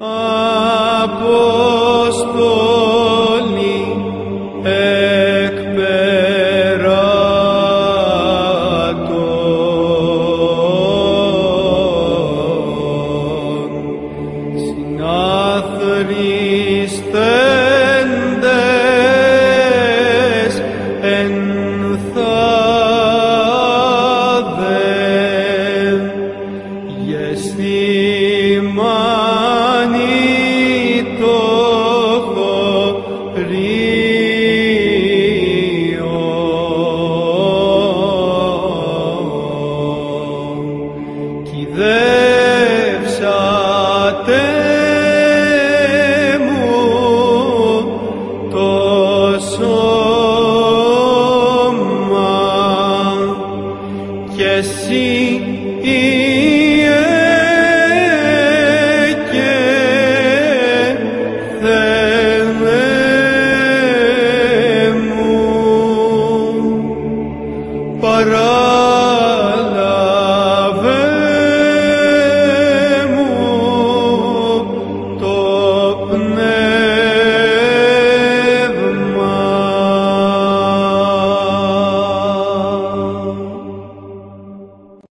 Απόστολοι εκπεράτων συναθριστέντες εν θάδεν γεστημάτων εσύ Παρά